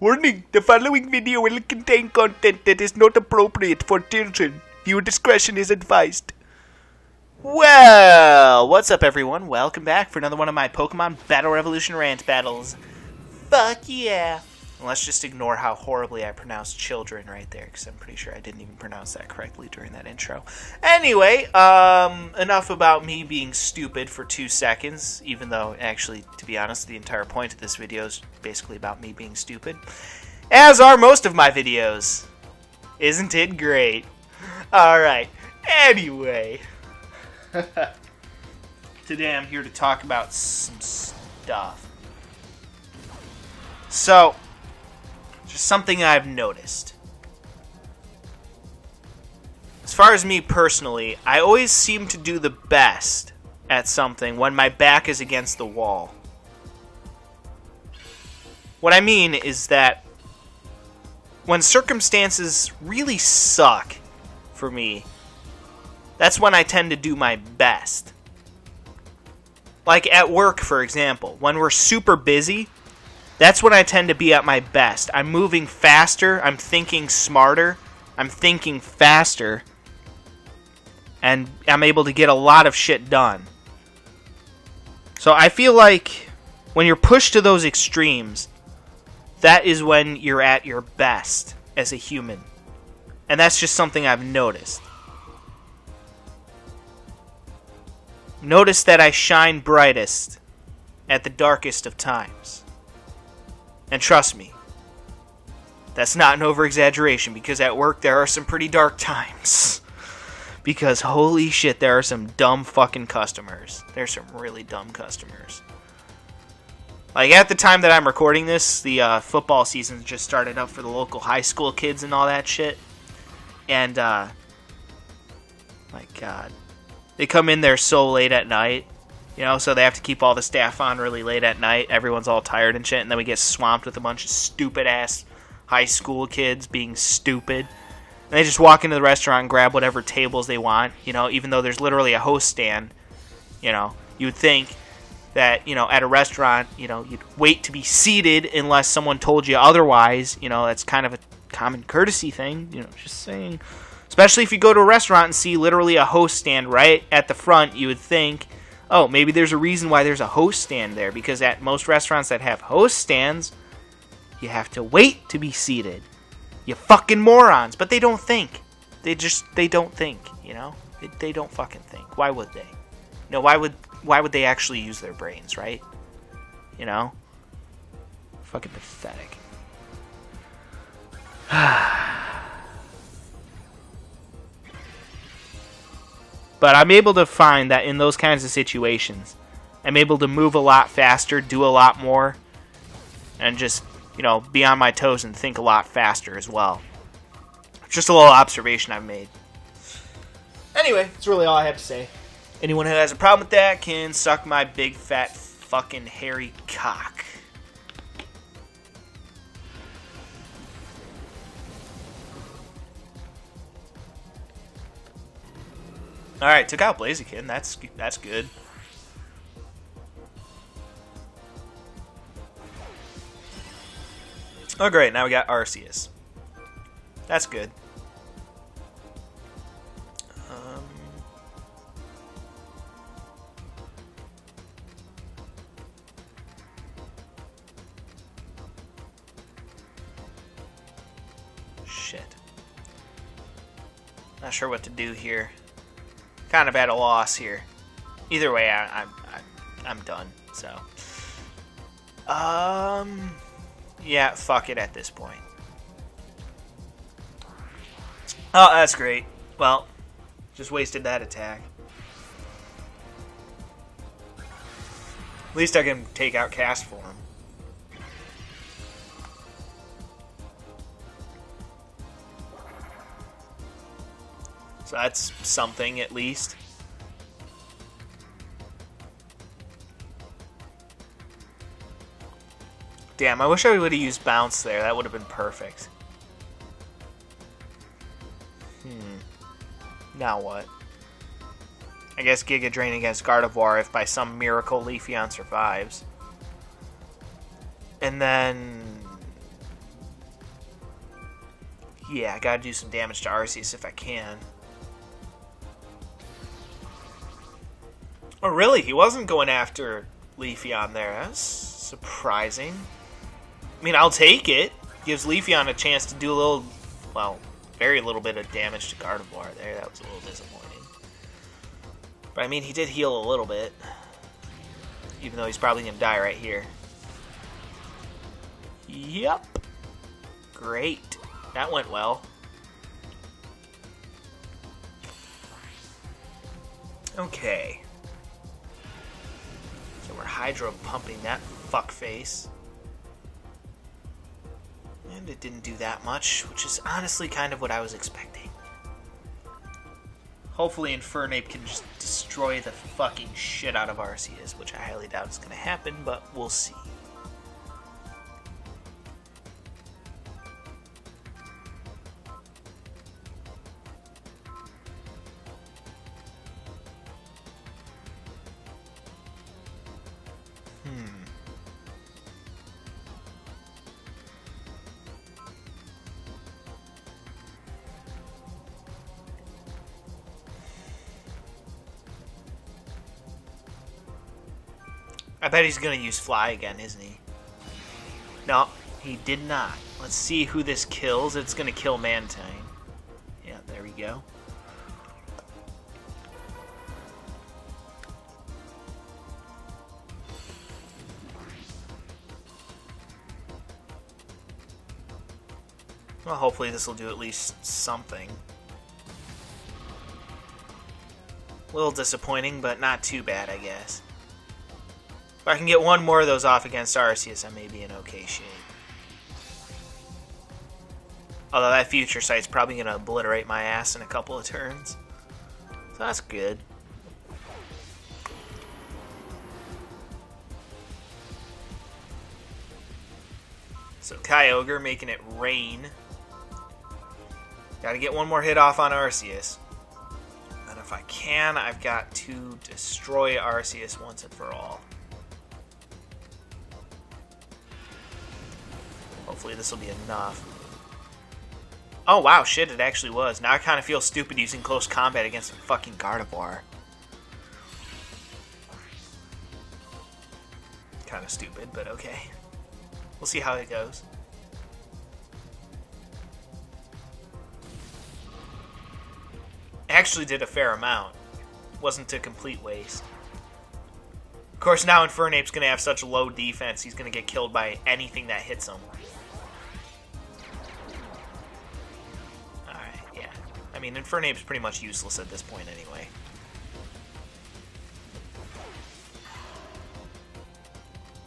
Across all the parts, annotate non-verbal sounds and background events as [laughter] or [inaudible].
Warning, the following video will contain content that is not appropriate for children. Viewer discretion is advised. Well, what's up everyone? Welcome back for another one of my Pokemon Battle Revolution rant battles. Fuck yeah. And let's just ignore how horribly I pronounced children right there, because I'm pretty sure I didn't even pronounce that correctly during that intro. Anyway, um, enough about me being stupid for two seconds, even though, actually, to be honest, the entire point of this video is basically about me being stupid. As are most of my videos. Isn't it great? Alright, anyway. [laughs] Today I'm here to talk about some stuff. So, something I've noticed. As far as me personally, I always seem to do the best at something when my back is against the wall. What I mean is that when circumstances really suck for me, that's when I tend to do my best. Like at work, for example, when we're super busy, that's when I tend to be at my best. I'm moving faster, I'm thinking smarter, I'm thinking faster, and I'm able to get a lot of shit done. So I feel like when you're pushed to those extremes, that is when you're at your best as a human. And that's just something I've noticed. Notice that I shine brightest at the darkest of times. And trust me, that's not an over-exaggeration because at work there are some pretty dark times. [laughs] because holy shit, there are some dumb fucking customers. There's some really dumb customers. Like at the time that I'm recording this, the uh, football season just started up for the local high school kids and all that shit. And uh, my God, they come in there so late at night you know, so they have to keep all the staff on really late at night. Everyone's all tired and shit, and then we get swamped with a bunch of stupid ass high school kids being stupid. And they just walk into the restaurant and grab whatever tables they want, you know, even though there's literally a host stand. You know, you would think that, you know, at a restaurant, you know, you'd wait to be seated unless someone told you otherwise. You know, that's kind of a common courtesy thing, you know, just saying. Especially if you go to a restaurant and see literally a host stand right at the front, you would think oh, maybe there's a reason why there's a host stand there because at most restaurants that have host stands, you have to wait to be seated. You fucking morons, but they don't think. They just they don't think, you know? They, they don't fucking think. Why would they? No, why would why would they actually use their brains, right? You know? Fucking pathetic. [sighs] [sighs] But I'm able to find that in those kinds of situations, I'm able to move a lot faster, do a lot more, and just, you know, be on my toes and think a lot faster as well. Just a little observation I've made. Anyway, that's really all I have to say. Anyone who has a problem with that can suck my big fat fucking hairy cock. All right, took out Blaziken. That's that's good. Oh, great. Now we got Arceus. That's good. Um, shit. Not sure what to do here kind of at a loss here. Either way, I, I'm, I'm I'm done. So, um, yeah, fuck it at this point. Oh, that's great. Well, just wasted that attack. At least I can take out Castform. So that's something at least. Damn, I wish I would have used bounce there. That would have been perfect. Hmm. Now what? I guess Giga Drain against Gardevoir if by some miracle Leafeon survives. And then Yeah, I gotta do some damage to Arceus if I can. Oh, really? He wasn't going after Leafeon there. That's surprising. I mean, I'll take it. Gives Leafeon a chance to do a little, well, very little bit of damage to Gardevoir there. That was a little disappointing. But I mean, he did heal a little bit. Even though he's probably going to die right here. Yep. Great. That went well. Okay. We're hydro pumping that fuckface. And it didn't do that much, which is honestly kind of what I was expecting. Hopefully Infernape can just destroy the fucking shit out of Arceus, which I highly doubt is going to happen, but we'll see. I bet he's going to use Fly again, isn't he? No, he did not. Let's see who this kills. It's going to kill Mantine. Yeah, there we go. Well, hopefully this will do at least something. A little disappointing, but not too bad, I guess. If I can get one more of those off against Arceus, I may be in okay shape. Although that future sight's probably going to obliterate my ass in a couple of turns. So that's good. So Kyogre making it rain. Gotta get one more hit off on Arceus. And if I can, I've got to destroy Arceus once and for all. Hopefully this will be enough. Oh wow, shit, it actually was. Now I kind of feel stupid using close combat against a fucking Gardevoir. Kind of stupid, but okay. We'll see how it goes. Actually did a fair amount. Wasn't a complete waste. Of course, now Infernape's going to have such low defense, he's going to get killed by anything that hits him. I mean, Infernape's pretty much useless at this point anyway.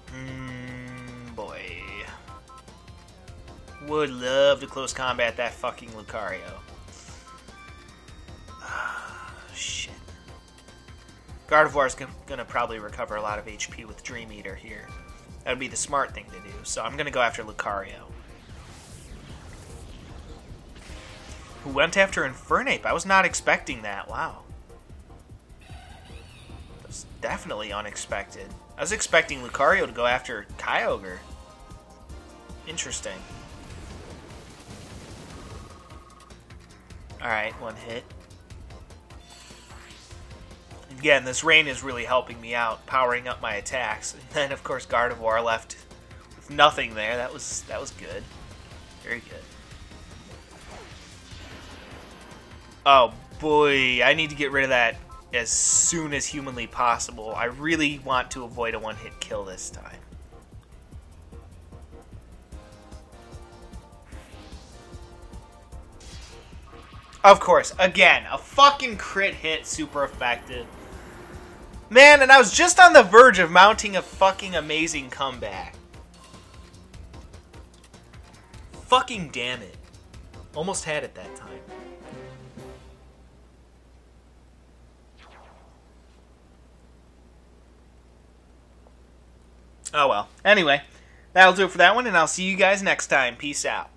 Mmm, boy. Would love to close combat that fucking Lucario. Ah, shit. Gardevoir's gonna probably recover a lot of HP with Dream Eater here. That would be the smart thing to do, so I'm gonna go after Lucario. Who went after Infernape. I was not expecting that. Wow. That's definitely unexpected. I was expecting Lucario to go after Kyogre. Interesting. Alright, one hit. Again, this rain is really helping me out, powering up my attacks. [laughs] And then, of course, Gardevoir left with nothing there. That was that was good. Very good. Oh boy, I need to get rid of that as soon as humanly possible. I really want to avoid a one-hit kill this time. Of course, again, a fucking crit hit, super effective. Man, and I was just on the verge of mounting a fucking amazing comeback. Fucking damn it. Almost had it that time. Oh well. Anyway, that'll do it for that one, and I'll see you guys next time. Peace out.